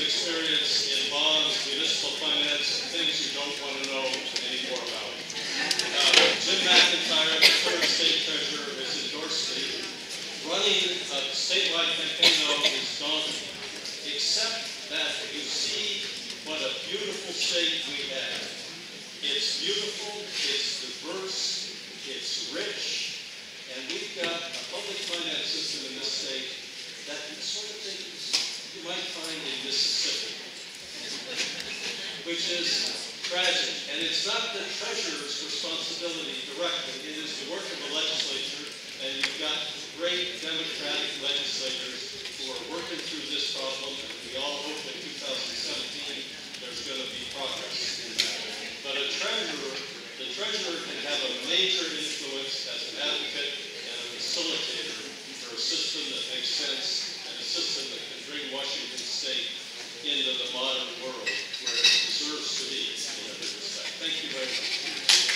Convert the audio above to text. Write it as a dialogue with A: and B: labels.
A: experience in bonds, municipal finance, things you don't want to know any more about. Uh, Jim McIntire, the current state treasurer, has endorsed me. Running a statewide though is daunting, except that you see what a beautiful state we have. It's beautiful, it's diverse, it's rich, and we've got a public finance system in this state that is sort of things you might find in Mississippi, which is tragic. And it's not the treasurer's responsibility directly. It is the work of the legislature, and you've got great democratic legislators who are working through this problem, and we all hope that 2017 there's going to be progress in that. But a treasurer, the treasurer can have a major impact into the modern world where it deserves to be in every respect. Thank you very much.